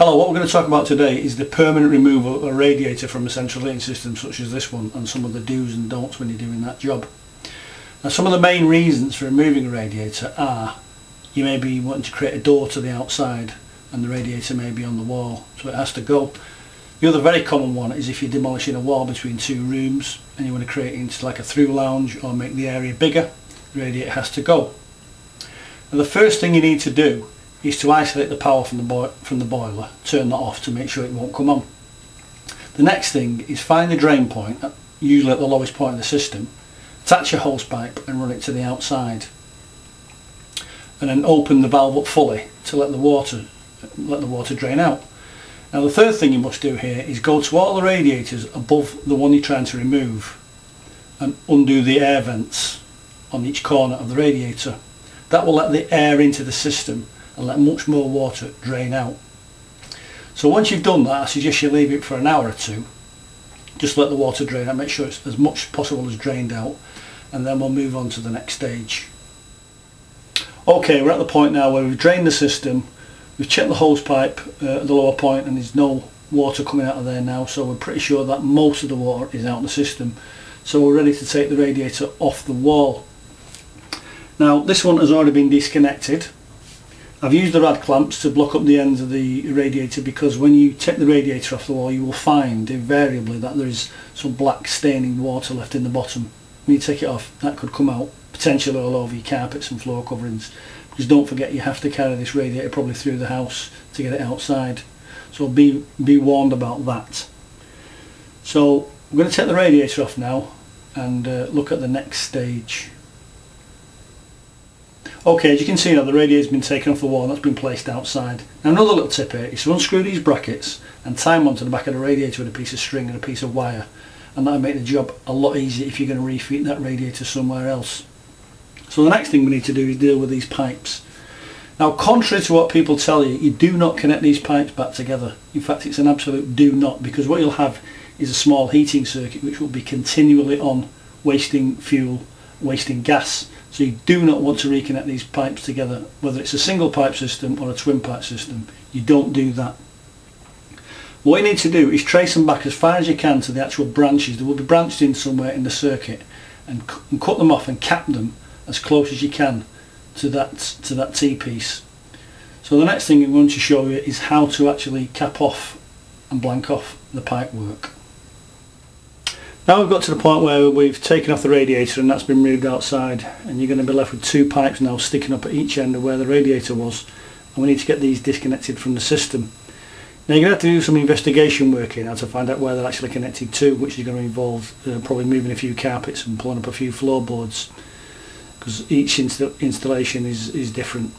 Hello, what we're going to talk about today is the permanent removal of a radiator from a central heating system such as this one and some of the do's and don'ts when you're doing that job. Now some of the main reasons for removing a radiator are you may be wanting to create a door to the outside and the radiator may be on the wall so it has to go. The other very common one is if you're demolishing a wall between two rooms and you want to create it into like a through lounge or make the area bigger, the radiator has to go. And the first thing you need to do is to isolate the power from the, from the boiler, turn that off to make sure it won't come on. The next thing is find the drain point, usually at the lowest point of the system, attach your hose pipe and run it to the outside. And then open the valve up fully to let the water let the water drain out. Now the third thing you must do here is go to all the radiators above the one you're trying to remove and undo the air vents on each corner of the radiator. That will let the air into the system and let much more water drain out. So once you've done that, I suggest you leave it for an hour or two. Just let the water drain out, make sure it's as much as possible as drained out and then we'll move on to the next stage. Okay, we're at the point now where we've drained the system, we've checked the hose pipe uh, at the lower point and there's no water coming out of there now so we're pretty sure that most of the water is out of the system. So we're ready to take the radiator off the wall. Now this one has already been disconnected I've used the rad clamps to block up the ends of the radiator because when you take the radiator off the wall you will find invariably that there is some black staining water left in the bottom. When you take it off that could come out potentially all over your carpets and floor coverings because don't forget you have to carry this radiator probably through the house to get it outside so be, be warned about that. So we're going to take the radiator off now and uh, look at the next stage. Okay, as you can see now the radiator's been taken off the wall and that's been placed outside. Now another little tip here is to unscrew these brackets and tie them onto the back of the radiator with a piece of string and a piece of wire and that'll make the job a lot easier if you're going to refit that radiator somewhere else. So the next thing we need to do is deal with these pipes. Now contrary to what people tell you, you do not connect these pipes back together. In fact it's an absolute do not because what you'll have is a small heating circuit which will be continually on wasting fuel, wasting gas so you do not want to reconnect these pipes together, whether it's a single pipe system or a twin pipe system. You don't do that. What you need to do is trace them back as far as you can to the actual branches. They will be branched in somewhere in the circuit and, and cut them off and cap them as close as you can to that, to that T-piece. So the next thing I'm going to show you is how to actually cap off and blank off the pipe work. Now we've got to the point where we've taken off the radiator and that's been moved outside and you're going to be left with two pipes now sticking up at each end of where the radiator was and we need to get these disconnected from the system. Now you're going to have to do some investigation work here now to find out where they're actually connected to which is going to involve uh, probably moving a few carpets and pulling up a few floorboards because each insta installation is, is different.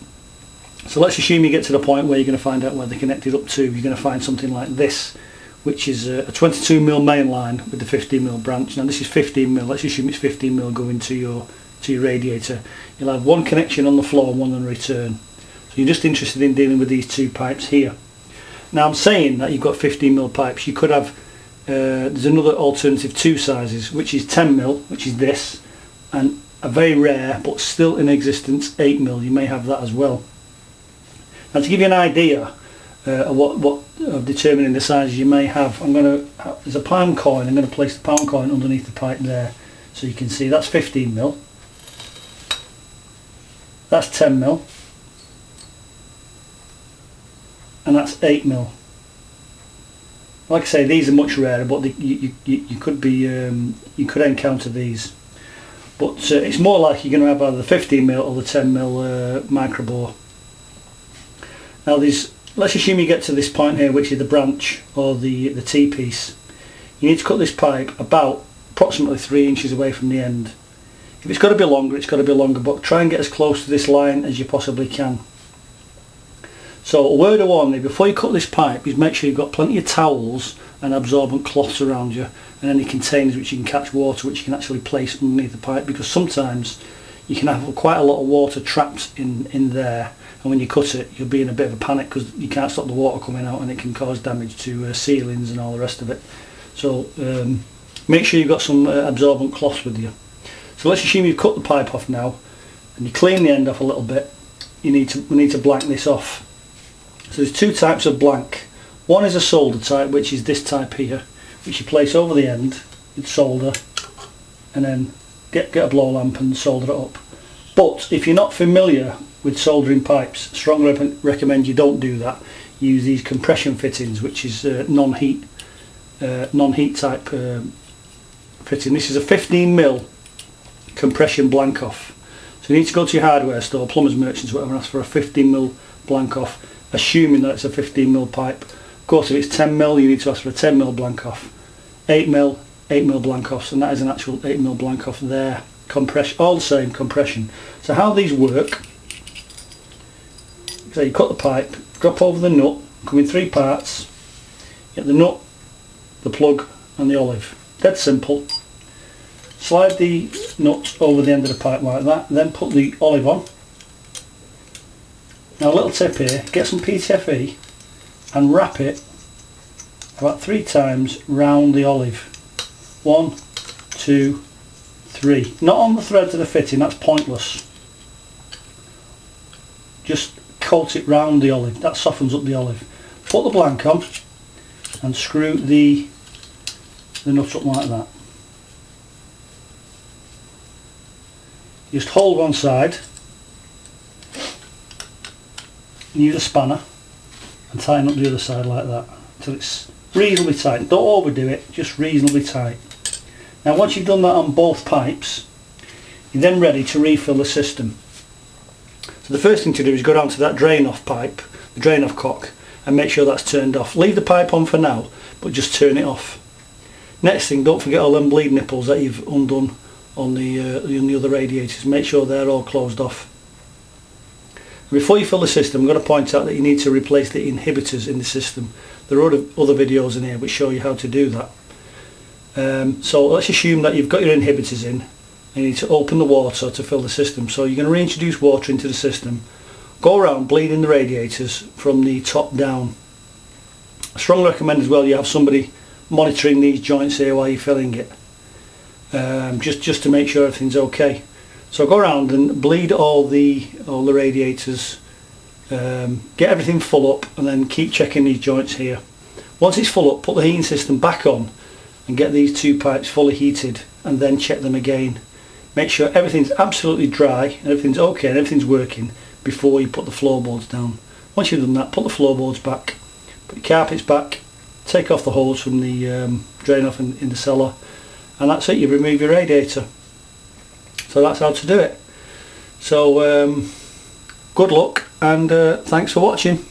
So let's assume you get to the point where you're going to find out where they're connected up to. You're going to find something like this which is a 22 mil main line with the 15 mil branch. Now this is 15 mil. Let's assume it's 15 mil going to your to your radiator. You'll have one connection on the flow and one on return. So you're just interested in dealing with these two pipes here. Now I'm saying that you've got 15 mil pipes. You could have uh, there's another alternative two sizes, which is 10 mil, which is this, and a very rare but still in existence 8 mil. You may have that as well. Now to give you an idea uh, what what of determining the sizes you may have. I'm going to there's a pound coin. I'm going to place the pound coin underneath the pipe there, so you can see that's 15 mil. That's 10 mil, and that's 8 mil. Like I say, these are much rarer, but the, you, you you could be um, you could encounter these. But uh, it's more like you're going to have either the 15 mil or the 10 mil uh, micro bore. Now these let's assume you get to this point here which is the branch or the the T-piece. You need to cut this pipe about approximately three inches away from the end. If it's got to be longer it's got to be longer but try and get as close to this line as you possibly can. So a word of warning before you cut this pipe is make sure you've got plenty of towels and absorbent cloths around you and any containers which you can catch water which you can actually place underneath the pipe because sometimes you can have quite a lot of water trapped in in there and when you cut it you'll be in a bit of a panic because you can't stop the water coming out and it can cause damage to uh, ceilings and all the rest of it. So um, make sure you've got some uh, absorbent cloths with you. So let's assume you've cut the pipe off now and you clean the end off a little bit. You need to we need to blank this off. So there's two types of blank. One is a solder type, which is this type here, which you place over the end with solder and then get, get a blow lamp and solder it up. But if you're not familiar with soldering pipes, strongly recommend you don't do that. Use these compression fittings, which is uh, non-heat uh, non-heat type uh, fitting. This is a 15 mil compression blank off. So you need to go to your hardware store, plumbers, merchants, whatever, and ask for a 15 mil blank off, assuming that it's a 15 mil pipe. Of course, if it's 10 mil, you need to ask for a 10 mil blank off. 8 mil, 8 mil blank offs, and that is an actual 8 mil blank off there. Compression, all the same compression. So how these work? So you cut the pipe, drop over the nut, come in three parts. Get the nut, the plug, and the olive. Dead simple. Slide the nut over the end of the pipe like that, then put the olive on. Now a little tip here, get some PTFE and wrap it about three times round the olive. One, two, three. Not on the threads of the fitting, that's pointless. Just coat it round the olive, that softens up the olive. Put the blank on and screw the, the nut up like that. just hold one side use a spanner and tighten up the other side like that until it's reasonably tight. Don't overdo it, just reasonably tight. Now once you've done that on both pipes, you're then ready to refill the system. So the first thing to do is go down to that drain off pipe, the drain off cock, and make sure that's turned off. Leave the pipe on for now, but just turn it off. Next thing, don't forget all them bleed nipples that you've undone on the, uh, on the other radiators. Make sure they're all closed off. Before you fill the system, I'm going to point out that you need to replace the inhibitors in the system. There are other videos in here which show you how to do that. Um, so let's assume that you've got your inhibitors in you need to open the water to fill the system. So you're going to reintroduce water into the system. Go around bleeding the radiators from the top down. I strongly recommend as well you have somebody monitoring these joints here while you're filling it um, just just to make sure everything's okay so go around and bleed all the all the radiators um, get everything full up and then keep checking these joints here once it's full up put the heating system back on and get these two pipes fully heated and then check them again make sure everything's absolutely dry and everything's okay and everything's working before you put the floorboards down. Once you've done that put the floorboards back put your carpets back take off the hose from the um, drain off in, in the cellar and that's it you remove your radiator. So that's how to do it. So um, good luck and uh, thanks for watching